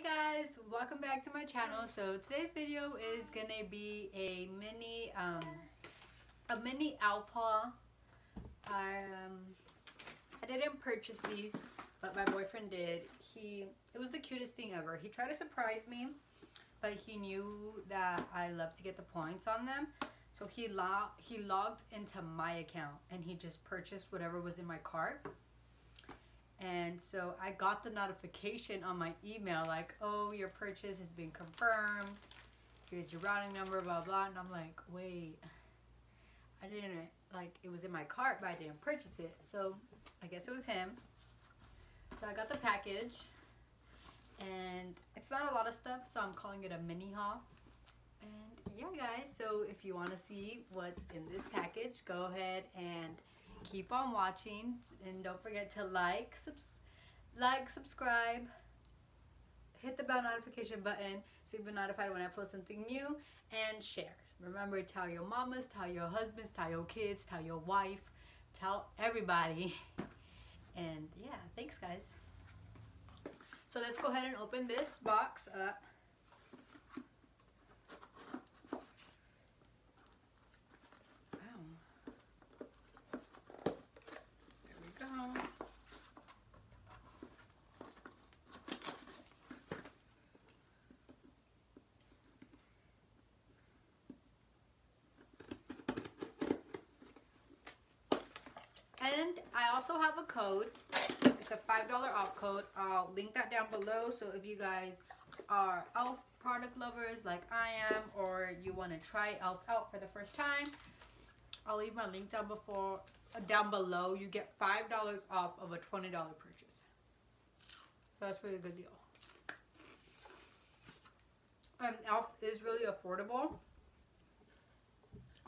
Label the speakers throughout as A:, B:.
A: Hey guys, welcome back to my channel. So today's video is gonna be a mini, um, a mini elf haul. Um, I didn't purchase these, but my boyfriend did. He, it was the cutest thing ever. He tried to surprise me, but he knew that I love to get the points on them. So he log he logged into my account and he just purchased whatever was in my cart. And so I got the notification on my email like, oh, your purchase has been confirmed. Here's your routing number, blah, blah. And I'm like, wait, I didn't, like, it was in my cart, but I didn't purchase it. So I guess it was him. So I got the package. And it's not a lot of stuff, so I'm calling it a mini haul. And yeah, guys, so if you want to see what's in this package, go ahead and keep on watching and don't forget to like subs like subscribe hit the bell notification button so you'll be notified when I post something new and share. Remember tell your mamas tell your husbands tell your kids tell your wife tell everybody. And yeah thanks guys. So let's go ahead and open this box up And I also have a code. It's a $5 off code. I'll link that down below. So if you guys are e.l.f. product lovers like I am or you want to try e.l.f. out for the first time, I'll leave my link down before down below. You get $5 off of a $20 purchase. That's really a good deal. Um, e.l.f. is really affordable.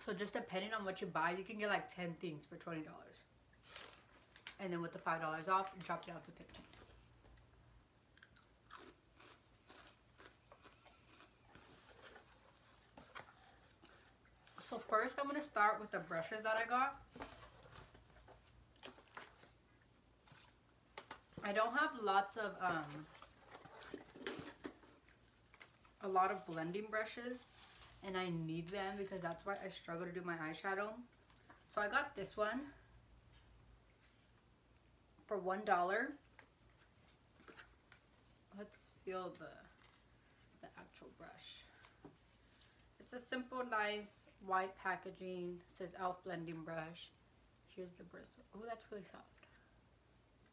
A: So just depending on what you buy, you can get like 10 things for $20 and then with the five dollars off you dropped it out to 15 so first I'm going to start with the brushes that I got. I don't have lots of um, a lot of blending brushes and I need them because that's why I struggle to do my eyeshadow. So I got this one for one dollar. Let's feel the the actual brush. It's a simple, nice white packaging. It says e.l.f. blending brush. Here's the bristle. Oh, that's really soft.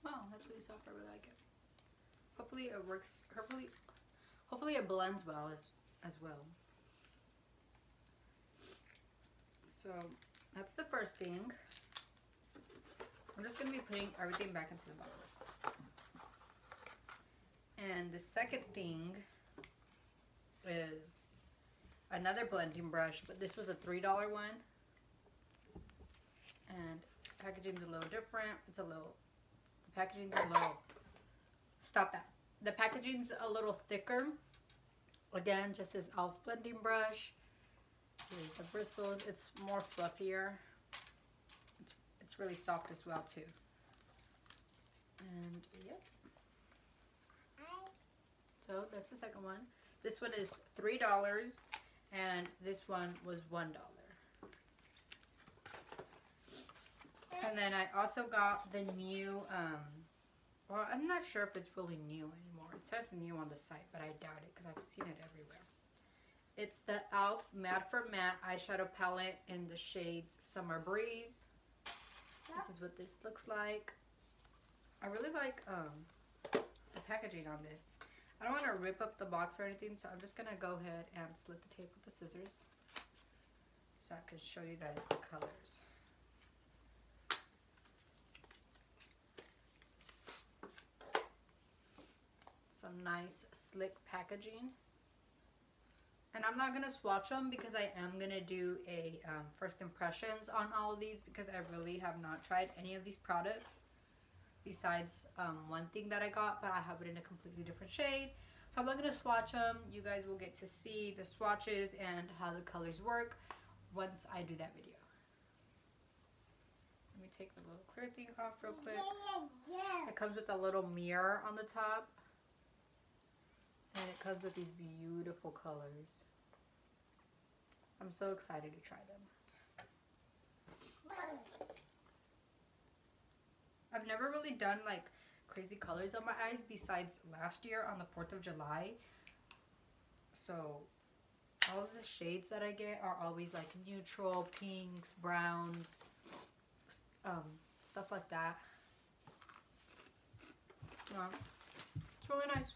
A: Wow, that's really soft. I really like it. Hopefully it works. Hopefully, hopefully it blends well as as well. So that's the first thing. I'm just going to be putting everything back into the box. And the second thing is another blending brush, but this was a $3 one. And packaging's a little different. It's a little, the packaging's a little, stop that. The packaging's a little thicker. Again, just this e.l.f. blending brush. Here's the bristles. It's more fluffier really soft as well too. And yep. So that's the second one. This one is $3 and this one was $1. And then I also got the new, um, well, I'm not sure if it's really new anymore. It says new on the site, but I doubt it because I've seen it everywhere. It's the e.l.f. Mad for Matte eyeshadow palette in the shades Summer Breeze. This is what this looks like. I really like um, the packaging on this. I don't want to rip up the box or anything, so I'm just going to go ahead and slit the tape with the scissors so I can show you guys the colors. Some nice slick packaging. And I'm not going to swatch them because I am going to do a um, first impressions on all of these because I really have not tried any of these products besides um, one thing that I got, but I have it in a completely different shade. So I'm not going to swatch them. You guys will get to see the swatches and how the colors work once I do that video. Let me take the little clear thing off real quick. It comes with a little mirror on the top. It comes with these beautiful colors. I'm so excited to try them. I've never really done like crazy colors on my eyes besides last year on the 4th of July. So all the shades that I get are always like neutral, pinks, browns, um, stuff like that. Yeah, it's really nice.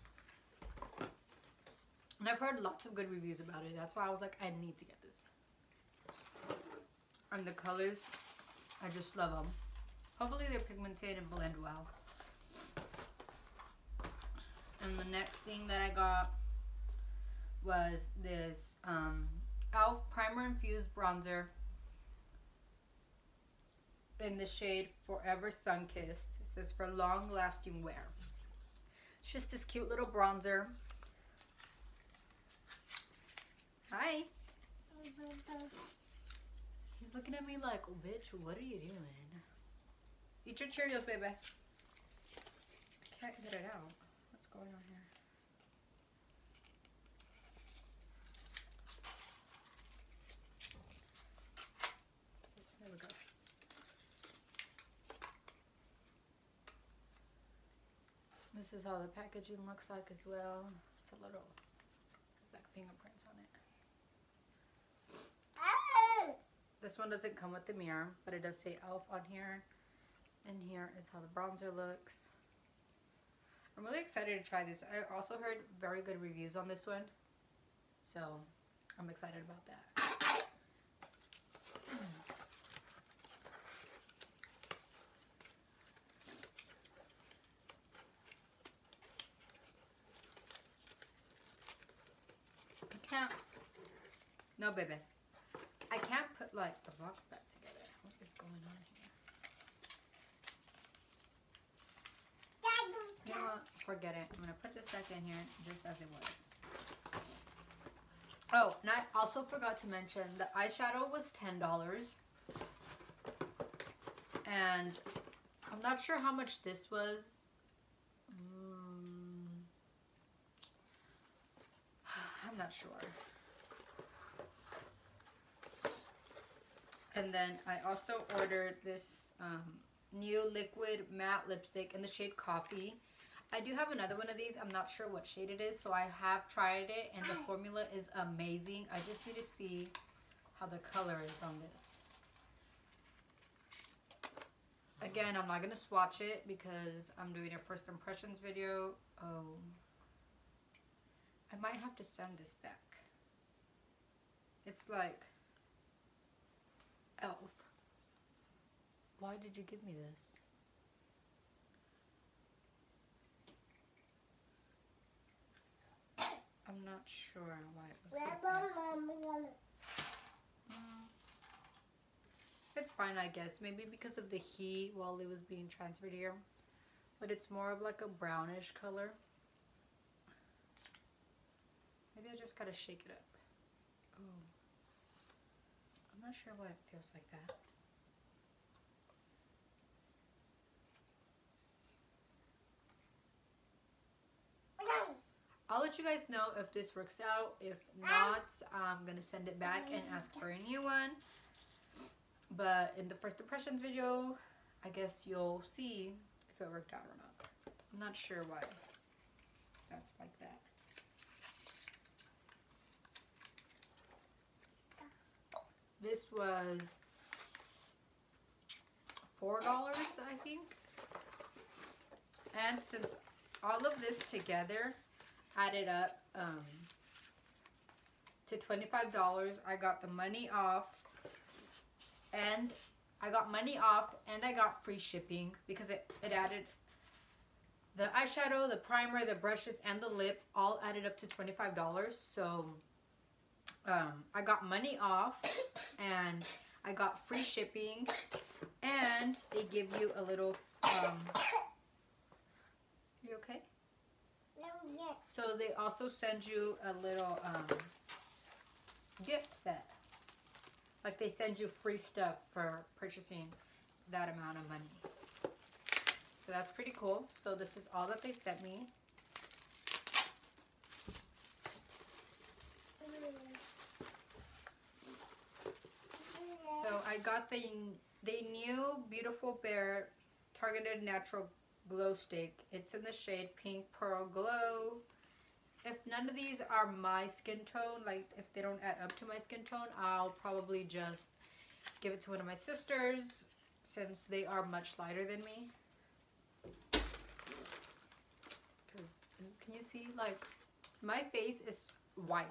A: And I've heard lots of good reviews about it. That's why I was like, I need to get this. And the colors, I just love them. Hopefully they're pigmented and blend well. And the next thing that I got was this um, e.l.f. Primer Infused Bronzer in the shade Forever Sun Kissed. It says for long lasting wear. It's just this cute little bronzer. Hi. He's looking at me like, bitch, what are you doing? Eat your Cheerios, baby. I can't get it out. What's going on here? There we go. This is how the packaging looks like as well. It's a little, it's like fingerprints on it. This one doesn't come with the mirror, but it does say e.l.f. on here. And here is how the bronzer looks. I'm really excited to try this. I also heard very good reviews on this one. So I'm excited about that. I can't. No, baby. I can't put like the box back together. What is going on here? You know what? Forget it. I'm gonna put this back in here just as it was. Oh, and I also forgot to mention the eyeshadow was ten dollars, and I'm not sure how much this was. Mm, I'm not sure. And then I also ordered this um, new liquid matte lipstick in the shade Coffee. I do have another one of these. I'm not sure what shade it is, so I have tried it, and the formula is amazing. I just need to see how the color is on this. Again, I'm not going to swatch it because I'm doing a first impressions video. Oh. I might have to send this back. It's like elf. Why did you give me this? I'm not sure why it looks like that. Mm. It's fine, I guess. Maybe because of the heat while it was being transferred here. But it's more of like a brownish color. Maybe I just gotta shake it up. Oh. I'm not sure why it feels like that. Let you guys know if this works out. If um, not, I'm going to send it back and ask for a new one. But in the first impressions video, I guess you'll see if it worked out or not. I'm not sure why that's like that. This was $4, I think. And since all of this together added up um, to $25. I got the money off and I got money off and I got free shipping because it, it added the eyeshadow, the primer, the brushes, and the lip all added up to $25. So um, I got money off and I got free shipping and they give you a little, um, you okay? So they also send you a little um, gift set. Like they send you free stuff for purchasing that amount of money. So that's pretty cool. So this is all that they sent me. So I got the, the new Beautiful Bare Targeted Natural Glow Stick. It's in the shade Pink Pearl Glow. If none of these are my skin tone, like if they don't add up to my skin tone, I'll probably just give it to one of my sisters since they are much lighter than me. Because, can you see, like, my face is white,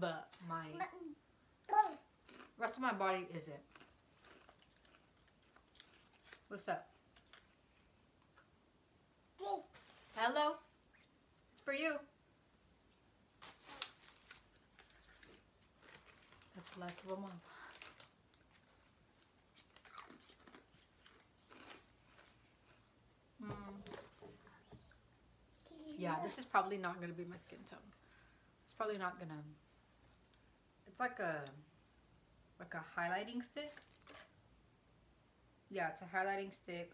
A: but my rest of my body isn't. What's up? Hello? It's for you. That's the life of a mom. Mm. Yeah, this is probably not going to be my skin tone. It's probably not going to... It's like a... Like a highlighting stick. Yeah, it's a highlighting stick.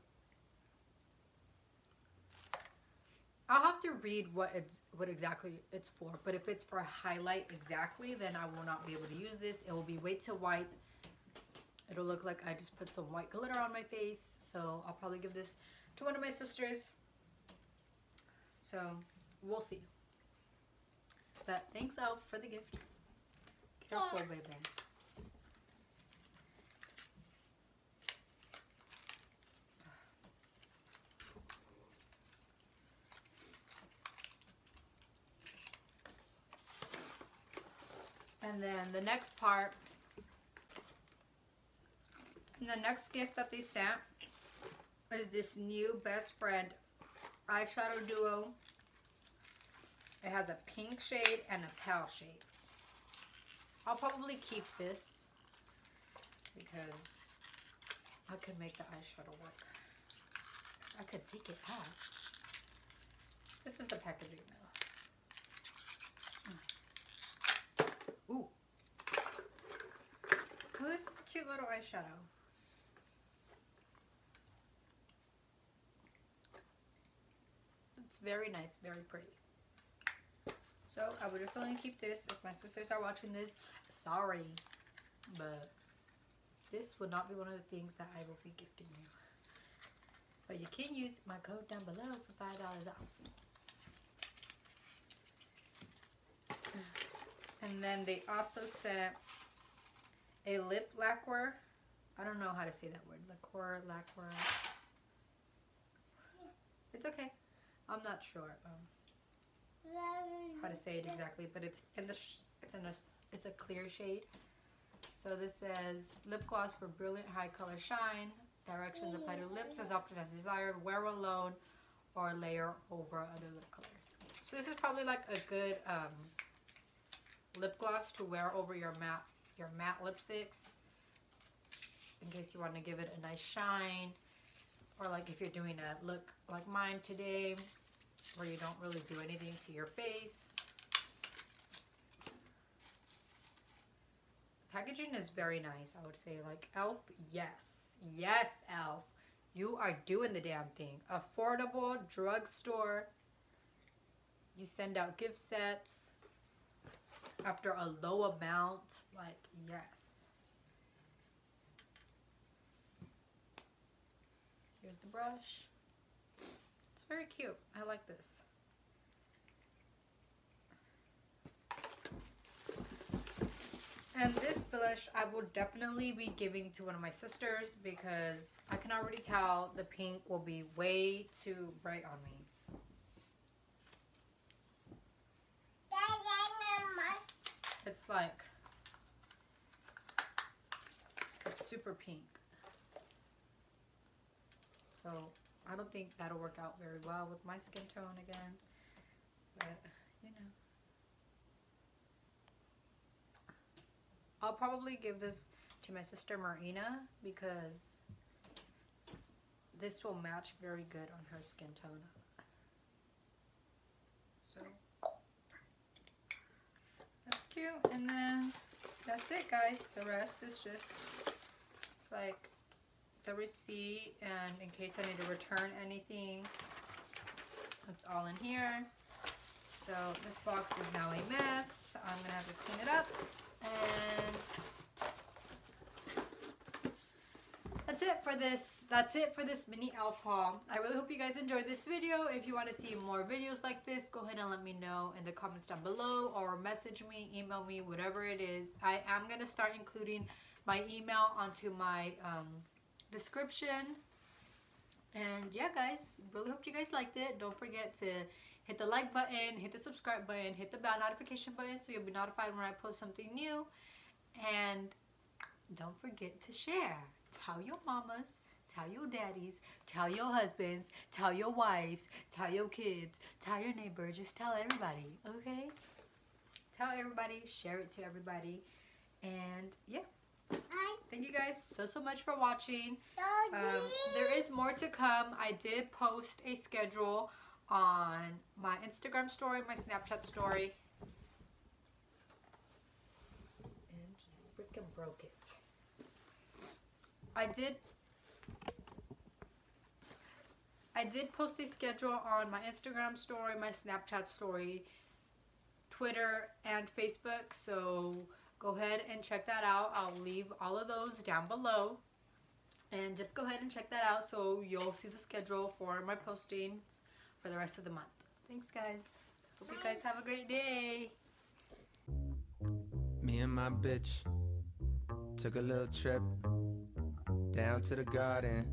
A: I'll have to read what it's what exactly it's for. But if it's for highlight exactly, then I will not be able to use this. It will be way too white. It'll look like I just put some white glitter on my face. So I'll probably give this to one of my sisters. So we'll see. But thanks Elf for the gift. Careful, baby. And then the next part, and the next gift that they sent is this new best friend eyeshadow duo. It has a pink shade and a pale shade. I'll probably keep this because I could make the eyeshadow work. I could take it out. This is the packaging now. Ooh. Oh, this is a cute little eyeshadow. It's very nice, very pretty. So I would definitely keep this if my sisters are watching this. Sorry, but this would not be one of the things that I will be gifting you. But you can use my code down below for $5 off. And then they also sent a lip lacquer. I don't know how to say that word. Lacquer, lacquer. It's okay. I'm not sure um, how to say it exactly, but it's in the it's in a it's a clear shade. So this says lip gloss for brilliant high color shine. Directions apply to lips as often as desired. Wear alone or layer over other lip color. So this is probably like a good um, lip gloss to wear over your matte your matte lipsticks in case you want to give it a nice shine or like if you're doing a look like mine today where you don't really do anything to your face. Packaging is very nice, I would say. Like e.l.f., yes. Yes, e.l.f. You are doing the damn thing. Affordable drugstore. You send out gift sets after a low amount. Like, yes. Here's the brush. It's very cute. I like this. And this blush I will definitely be giving to one of my sisters because I can already tell the pink will be way too bright on me. It's like, it's super pink. So I don't think that'll work out very well with my skin tone again. But, you know. I'll probably give this to my sister Marina because this will match very good on her skin tone. So, cute. And then, that's it guys. The rest is just like the receipt and in case I need to return anything. It's all in here. So this box is now a mess. I'm going to have to clean it up. And it for this. That's it for this mini elf haul. I really hope you guys enjoyed this video. If you want to see more videos like this, go ahead and let me know in the comments down below or message me, email me, whatever it is. I am going to start including my email onto my um, description. And yeah, guys, really hope you guys liked it. Don't forget to hit the like button, hit the subscribe button, hit the bell notification button so you'll be notified when I post something new. And don't forget to share. Tell your mamas, tell your daddies, tell your husbands, tell your wives, tell your kids, tell your neighbor. Just tell everybody, okay? Tell everybody, share it to everybody. And yeah. Thank you guys so, so much for watching. Um, there is more to come. I did post a schedule on my Instagram story, my Snapchat story. And freaking broke it. I did I did post the schedule on my Instagram story, my Snapchat story, Twitter, and Facebook. So go ahead and check that out. I'll leave all of those down below. And just go ahead and check that out so you'll see the schedule for my postings for the rest of the month. Thanks, guys. Hope you guys have a great day.
B: Me and my bitch took a little trip down to the garden.